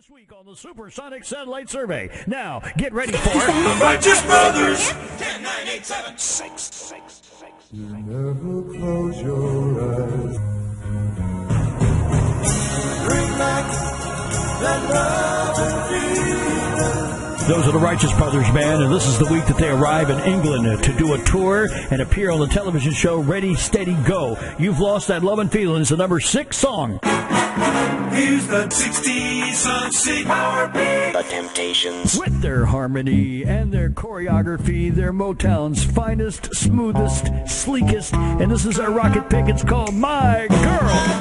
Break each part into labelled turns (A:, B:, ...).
A: This week on the Supersonic Satellite Survey. Now, get ready for
B: The Righteous Brothers.
C: 10, 9, 8, 7, 6, 6, 6.
D: Never close your eyes. Bring back that love and feeling.
A: Those are the Righteous Brothers Band, and this is the week that they arrive in England to do a tour and appear on the television show Ready, Steady, Go. You've Lost That Love and Feelings, the number six song.
B: Here's the 60s Sunset Power Beat.
C: The Temptations.
A: With their harmony and their choreography, they're Motown's finest, smoothest, sleekest, and this is our rocket pick. It's called My Girl.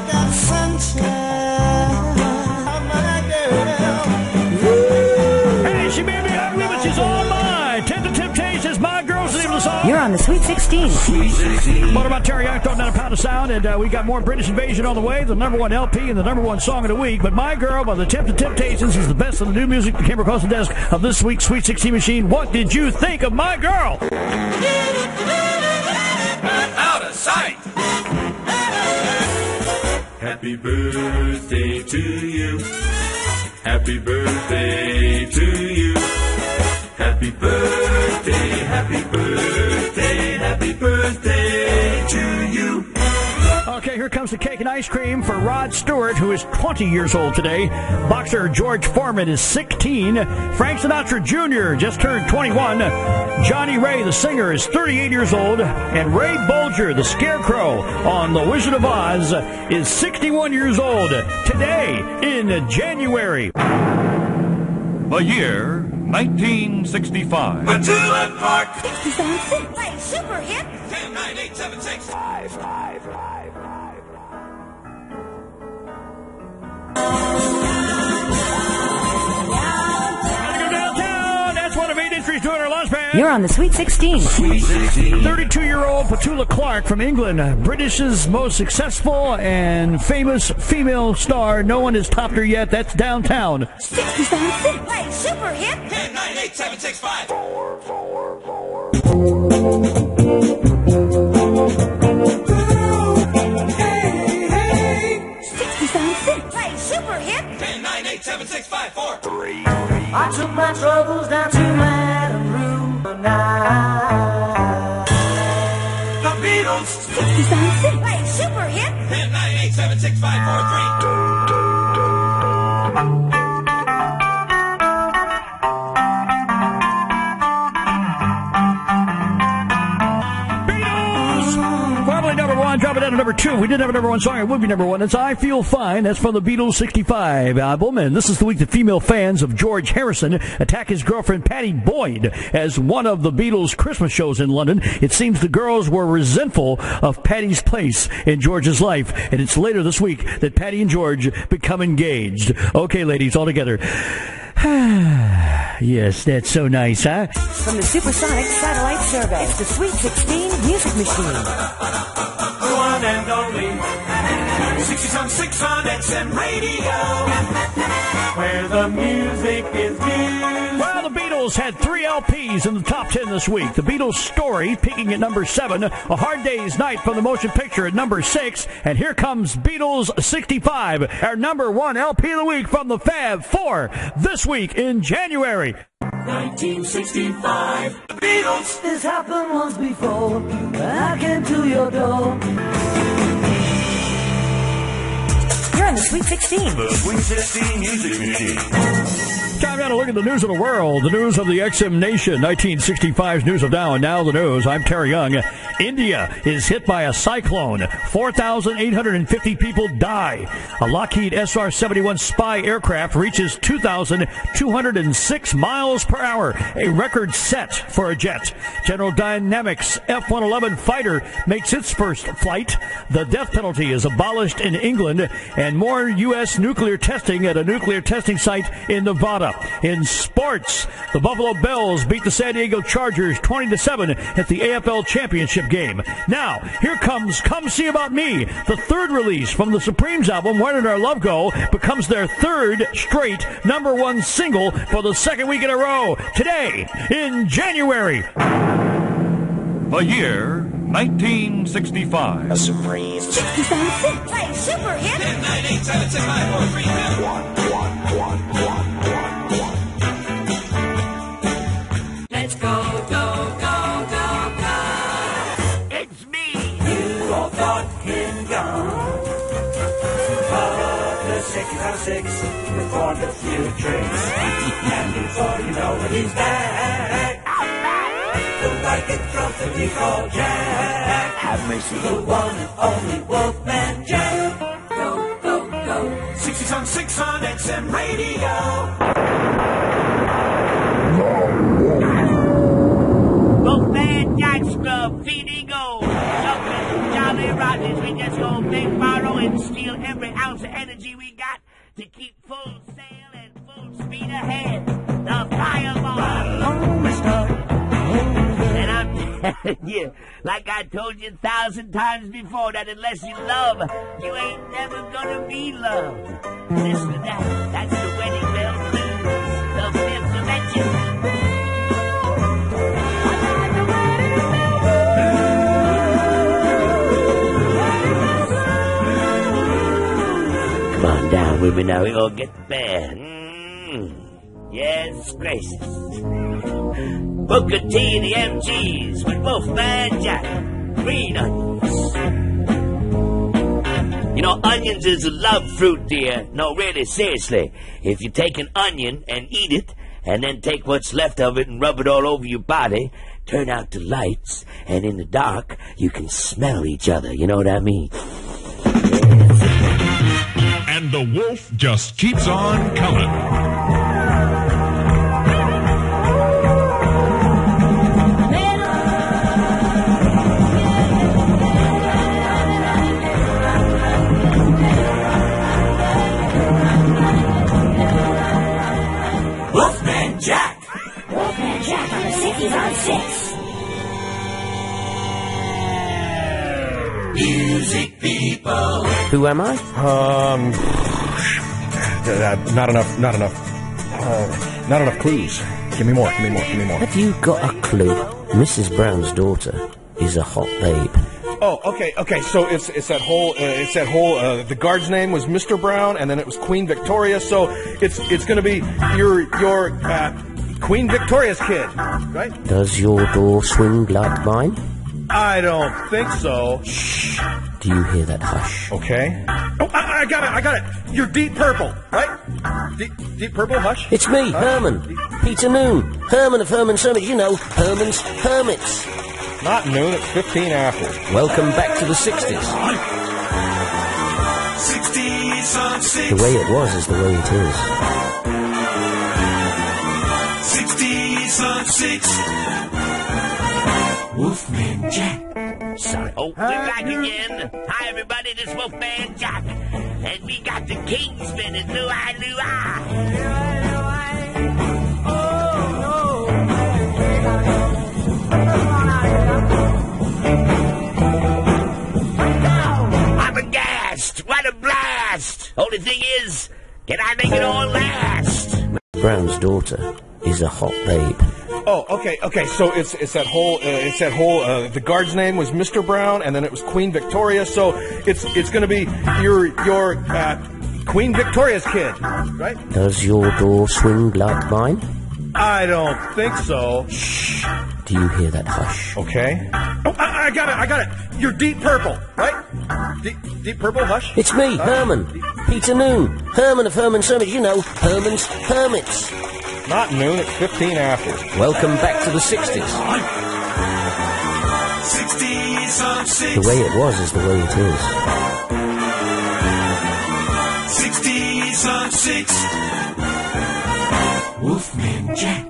E: You're on the Sweet 16.
A: What about Terry Young throwing down a pound of sound? And uh, we got more British Invasion on the way, the number one LP and the number one song of the week. But My Girl by the Tempted Temptations is the best of the new music that came across the desk of this week's Sweet 16 machine. What did you think of My Girl?
B: Out of sight. Happy birthday to you. Happy birthday to you. Happy birthday, happy birthday, happy birthday to you.
A: Okay, here comes the cake and ice cream for Rod Stewart, who is 20 years old today. Boxer George Foreman is 16. Frank Sinatra Jr. just turned 21. Johnny Ray, the singer, is 38 years old. And Ray Bolger, the scarecrow on The Wizard of Oz, is 61 years old today in January.
F: A year 1965.
B: Petula Clark.
C: Play super hit.
B: 10, 9, 8, 7, 6. 5, 5, 5, 5.
E: You're on the Sweet 16.
A: 32 year old Petula Clark from England, uh, British's most successful and famous female star. No one has topped her yet. That's downtown.
C: Play super hit.
B: 10, 9, 8, 7, 6, 5.
C: Play super hit.
B: 10, 9, 8, 7, 6, 5, 4. 3.
G: I took my troubles down to Madame Room night.
B: The Beatles.
C: Play super hit.
B: 10, 9, 8, 7,
A: it to number two. We did have a number one song. It would be number one. That's I Feel Fine. That's from the Beatles 65 album. And this is the week that female fans of George Harrison attack his girlfriend Pattie Boyd as one of the Beatles Christmas shows in London. It seems the girls were resentful of Pattie's place in George's life. And it's later this week that Patty and George become engaged. Okay, ladies, all together. yes, that's so nice, huh?
E: From the Supersonic Satellite Survey. It's the Sweet 16 Music Machine.
B: The one and only 60 on 6 on XM radio. Where the music is used.
A: Well, the Beatles had three LPs in the top 10 this week. The Beatles' Story peaking at number 7, A Hard Day's Night from the Motion Picture at number 6, and here comes Beatles 65, our number 1 LP of the week from the Fab 4 this week in January.
B: 1965. The Beatles.
G: This happened once before. I came to your door.
E: On the Sweet 16.
F: The Sweet 16 Music Machine.
A: Now look at the news of the world, the news of the XM Nation, 1965's News of Now, and now the news. I'm Terry Young. India is hit by a cyclone. 4,850 people die. A Lockheed SR-71 spy aircraft reaches 2,206 miles per hour, a record set for a jet. General Dynamics F-111 fighter makes its first flight. The death penalty is abolished in England, and more U.S. nuclear testing at a nuclear testing site in Nevada. In sports, the Buffalo Bills beat the San Diego Chargers 20 to 7 at the AFL Championship game. Now, here comes Come See About Me, the third release from the Supremes album Where Did Our Love Go, becomes their third straight number one single for the second week in a row. Today, in January.
F: The year 1965.
C: The Supremes. Play super hit.
B: 10, 9, 8, 7, 6, 5, 4, 3, 2. Performed a few tricks. and before you know it, he's back. The lycanthrope we call Jack. Have mercy. The one and only Wolfman Jack. Go, go, go. 60s on 6 on XM Radio.
H: Wolfman Jack's graffiti gold. Something Jolly Rogers, we just go big borrow and steal every ounce of energy we got to keep full sail and full speed ahead. The fireball.
B: Is dark.
H: And I'm telling you, like I told you a thousand times before, that unless you love, you ain't never gonna be loved. Listen to that. That's Come on down with me now. We gonna get there. Mm. Yes, gracious. Booker T and the MGs with both Wolfman Jack. Green onions. You know, onions is a love fruit, dear. No, really, seriously. If you take an onion and eat it, and then take what's left of it and rub it all over your body, turn out the lights, and in the dark, you can smell each other. You know what I mean?
I: And the wolf just keeps on coming.
B: Music people.
J: Who am I?
K: Um, uh, not enough. Not enough. Uh, not enough clues. Give me more. Give me more. Give me more.
J: Have you got a clue? Mrs. Brown's daughter is a hot babe.
K: Oh, okay, okay. So it's it's that whole uh, it's that whole uh, the guard's name was Mr. Brown, and then it was Queen Victoria. So it's it's going to be your your uh, Queen Victoria's kid, right?
J: Does your door swing like mine?
K: I don't think so. Shh.
J: Do you hear that hush?
K: Okay. Oh, I, I got it. I got it. You're deep purple, right? Deep, deep purple. Hush.
J: It's me, Herman. Peter Noone. Herman of Herman's Hermits. You know, Herman's Hermits.
K: Not noon. It's 15 after.
J: Welcome back to the 60s.
B: 60s on 6.
J: The way it was is the way it is.
B: 60s on 6. Wolfman Jack.
H: Sorry. Oh, we're back again. Hi, everybody. This is Wolfman Jack. And we got the king spinning. Lua, lua. I'm aghast. What a blast. Only thing is, can I make it all last?
J: Brown's daughter is a hot babe.
K: Oh, okay, okay. So it's it's that whole uh, it's that whole uh, the guard's name was Mr. Brown, and then it was Queen Victoria. So it's it's going to be your your uh, Queen Victoria's kid, right?
J: Does your door swing like mine?
K: I don't think so. Shh.
J: Do you hear that hush?
K: Okay. Oh, I, I got it. I got it. You're deep purple, right? Deep, deep purple. Hush.
J: It's me? Herman. Peter Noone. Herman of Herman's Hermits. You know, Herman's Hermits.
K: Not noon. It's 15 after.
J: Welcome back to the 60s.
B: 60s
J: The way it was is the way it is.
B: 60s on 6. Wolfman Jack.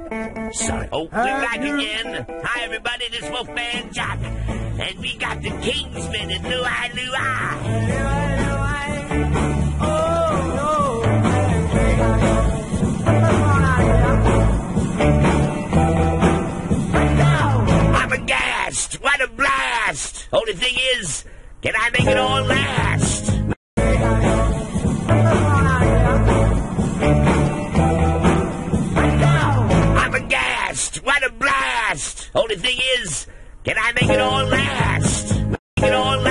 H: Sorry. Oh, we're back again. Hi, everybody. This is Wolfman Jack. And we got the king spinning. Lua, lua. What a blast. Only thing is, can I make it all last? I'm aghast. What a blast. Only thing is, can I make it all last? Make it all last.